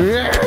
Hmm.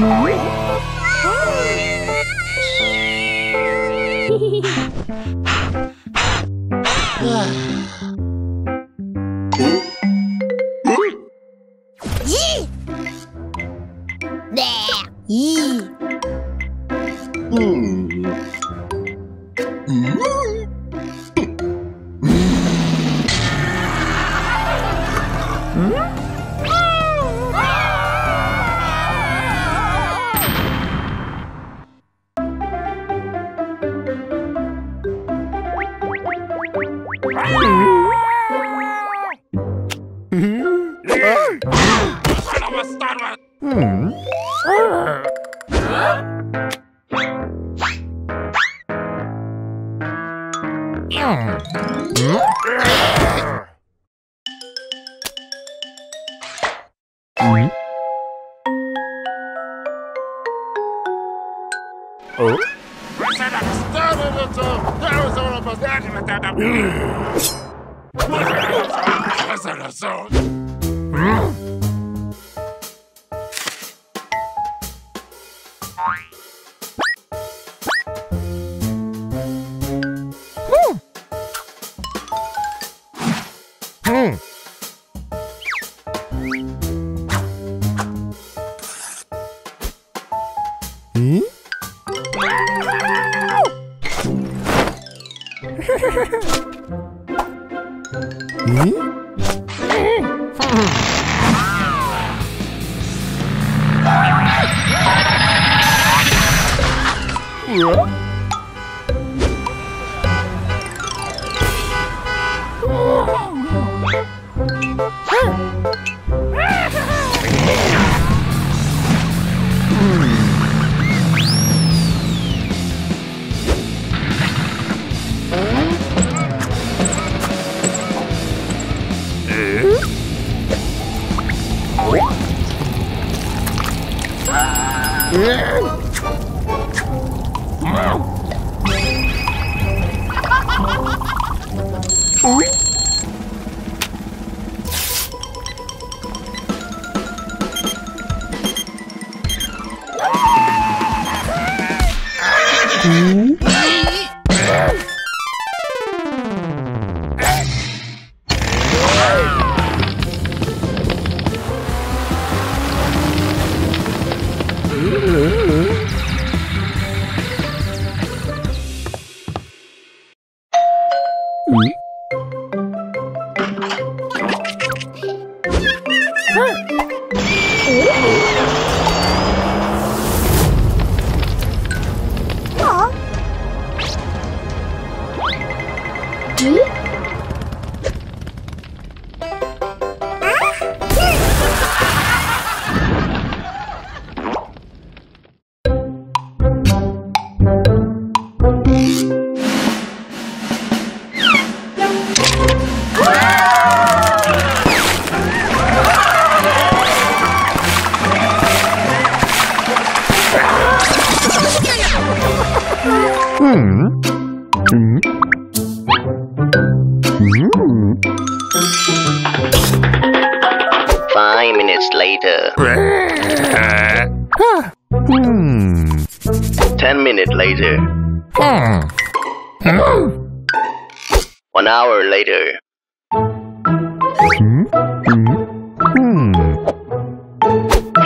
Wait. Ah!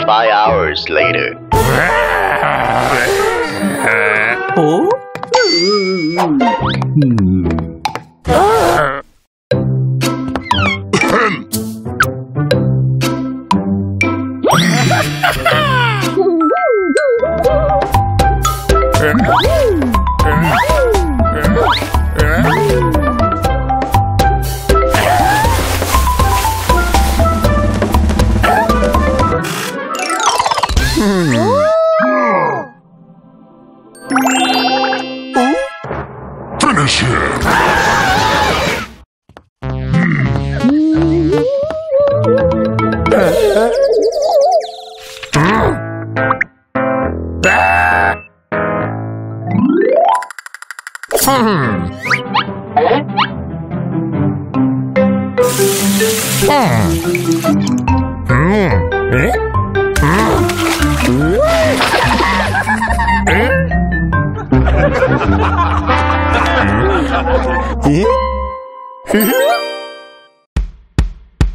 Five hours later. Finish 嗯？嗯？嗯？嗯？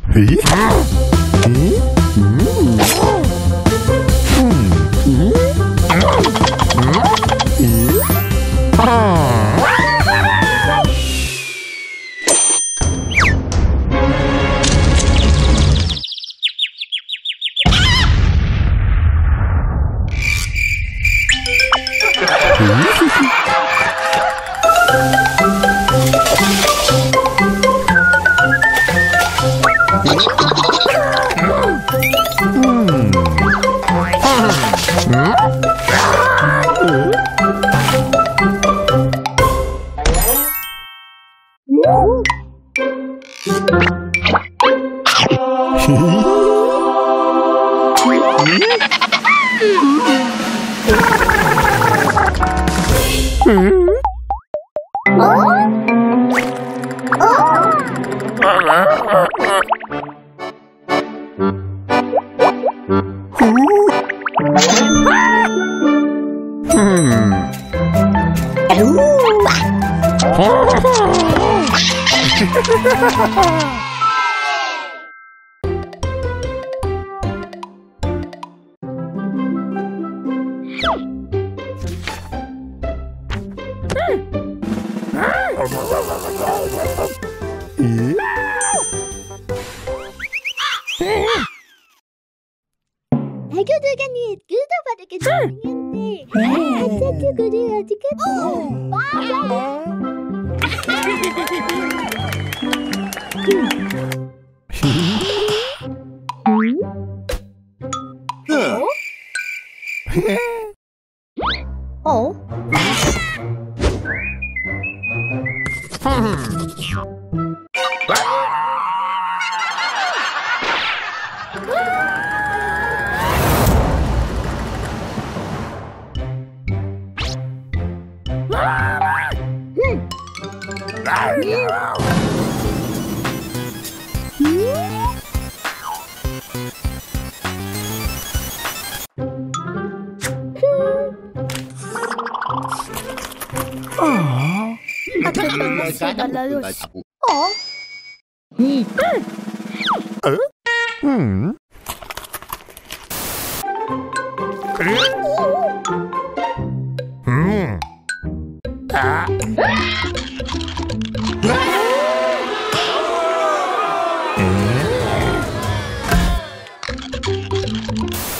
嗯？嗯？嗯。oh. Hmm. Oh.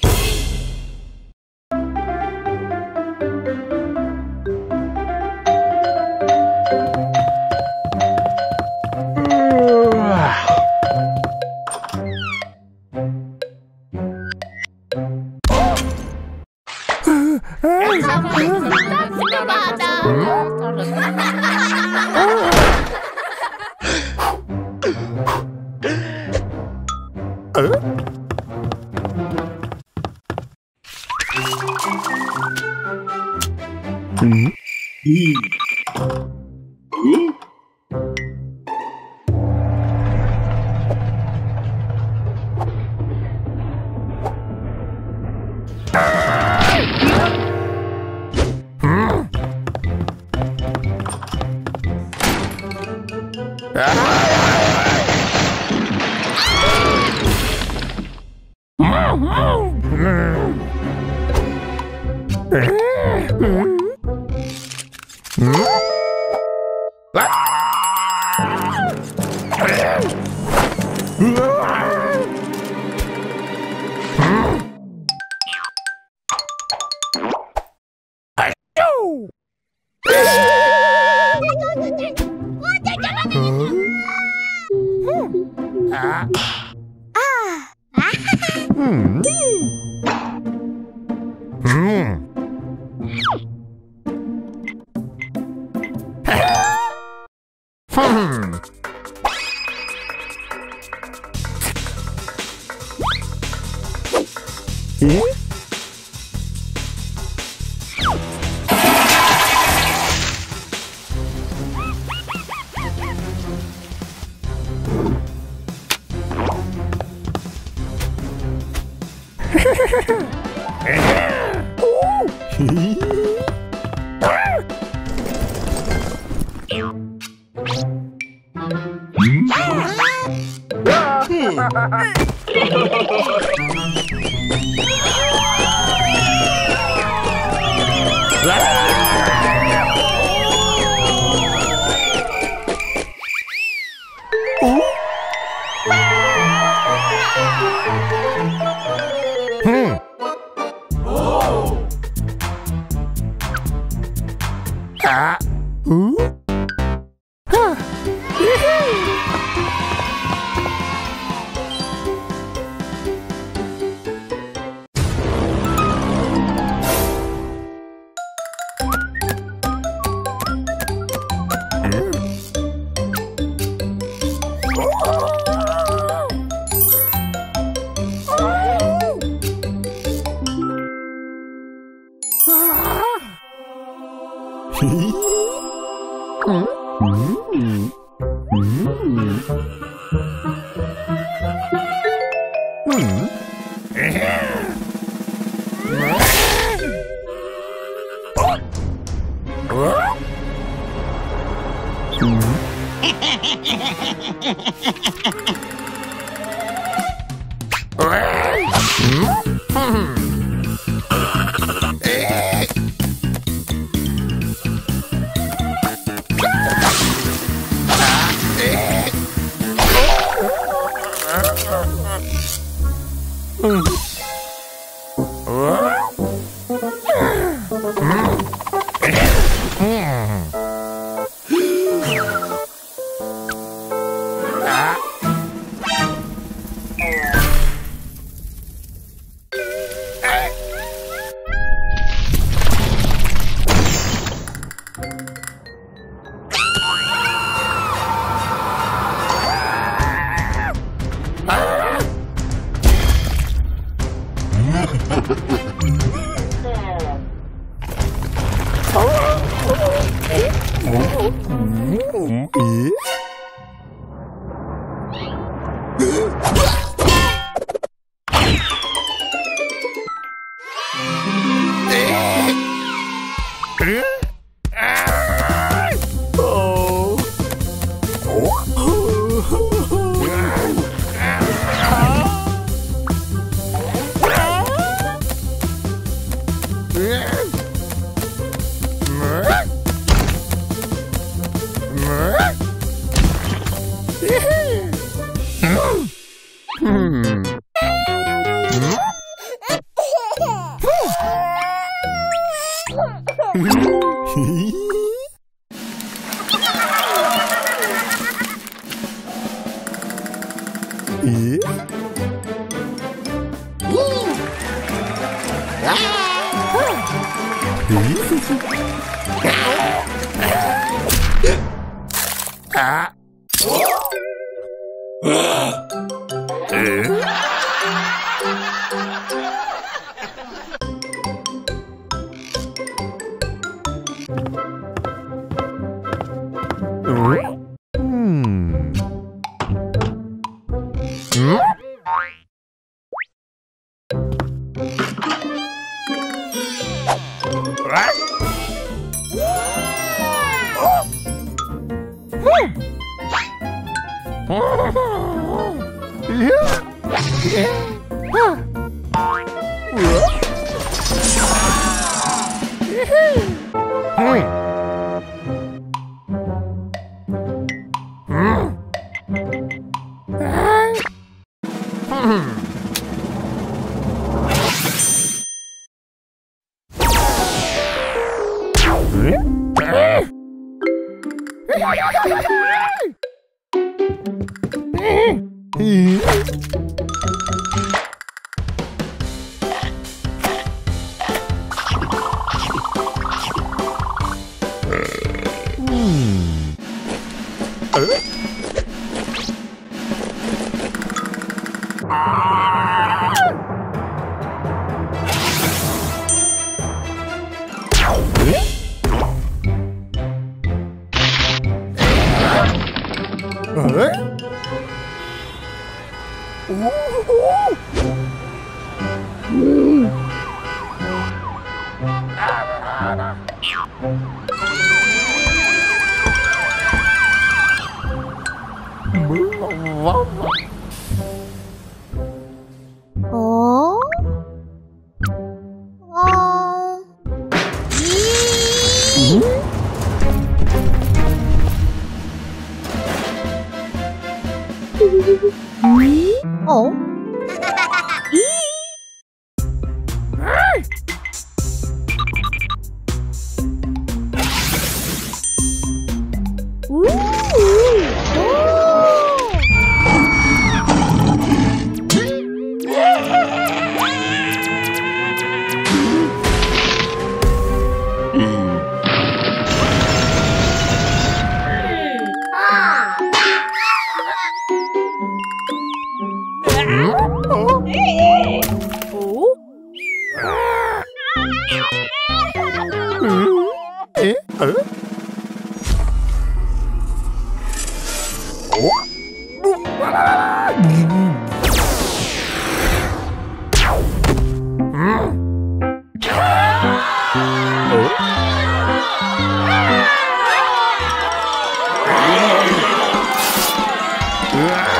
음? 이 Hmm. Hmm. Ủa? Ha ha ha! 으악! 에? 어? 이? Ủa? Yeah.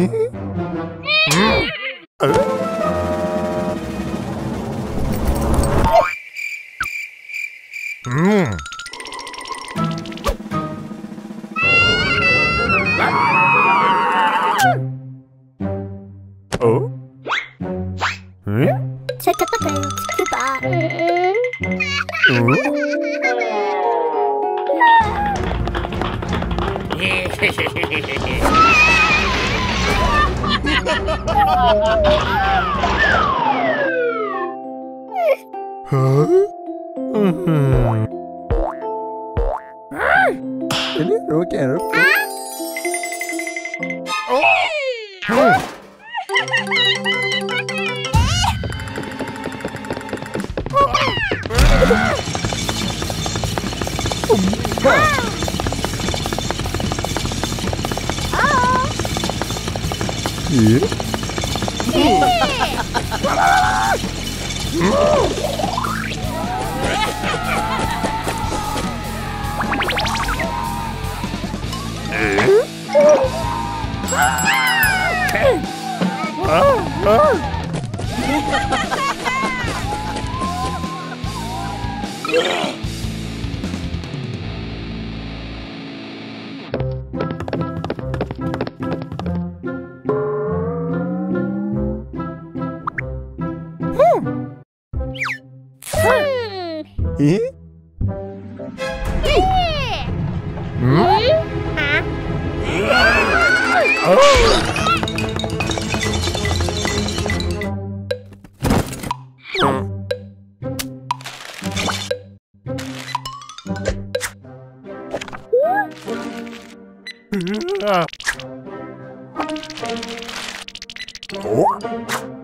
Mm-hmm. E. Yeah. Hum. Oh?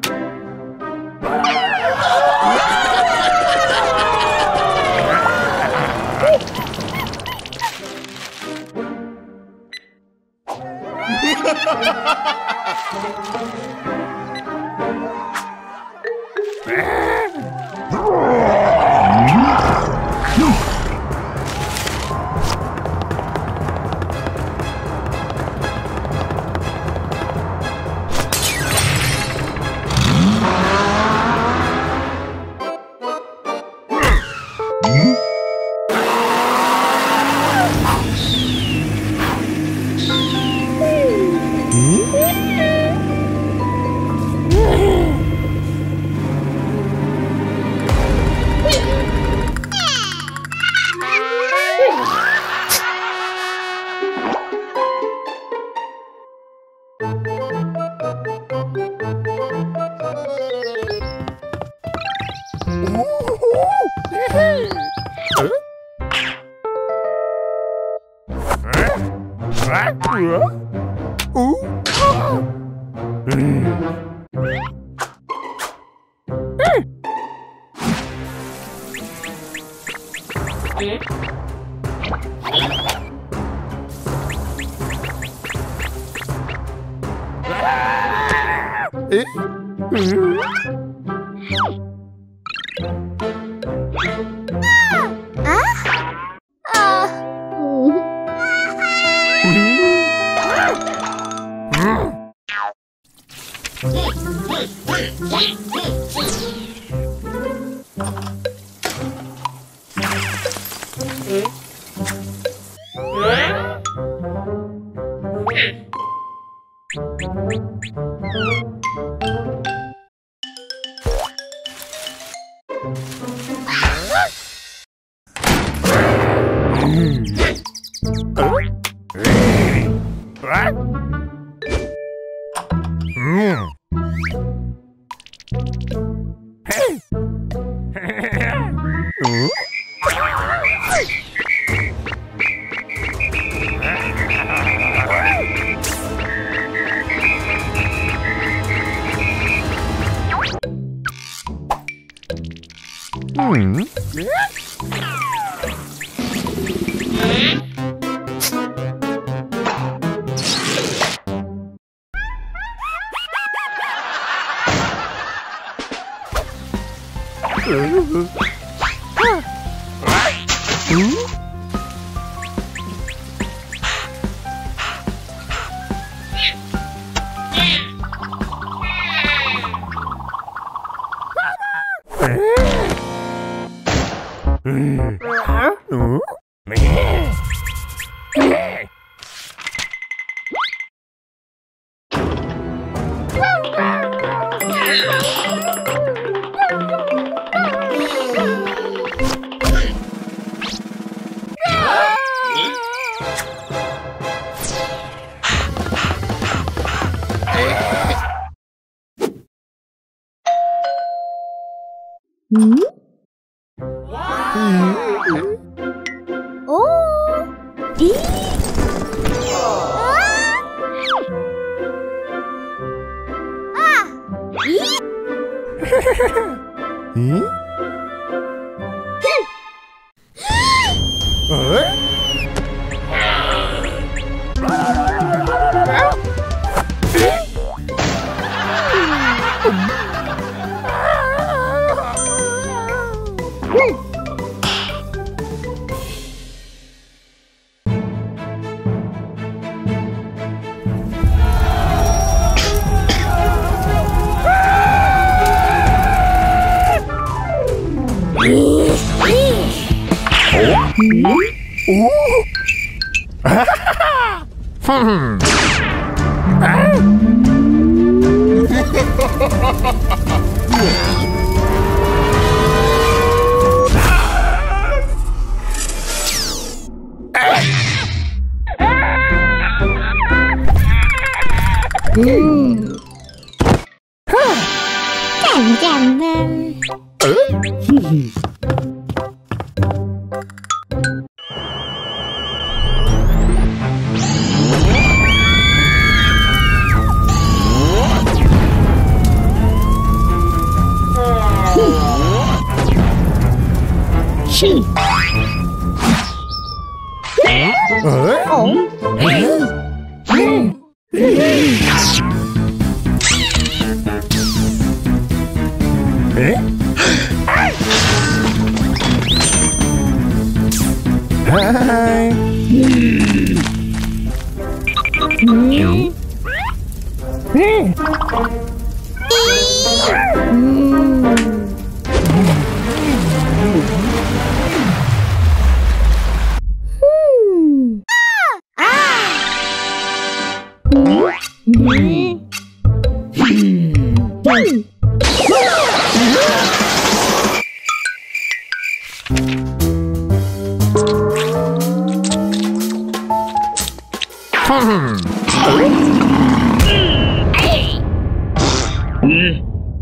Hmm. hmm.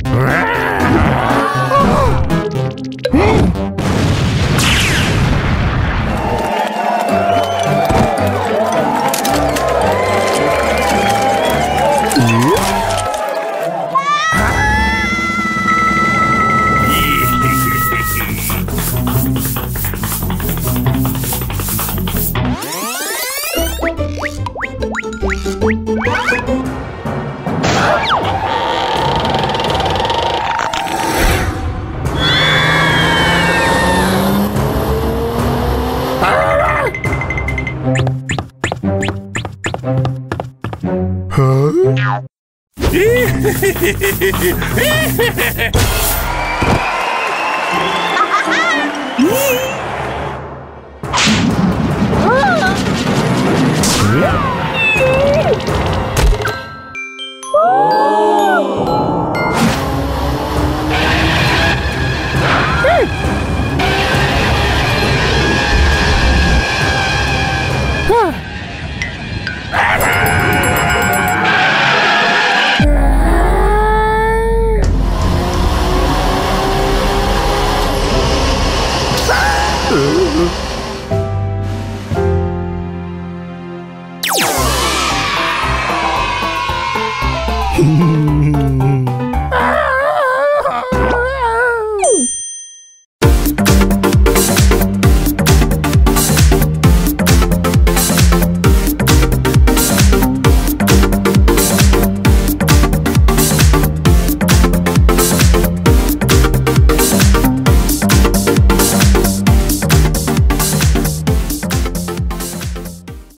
hmm. 아.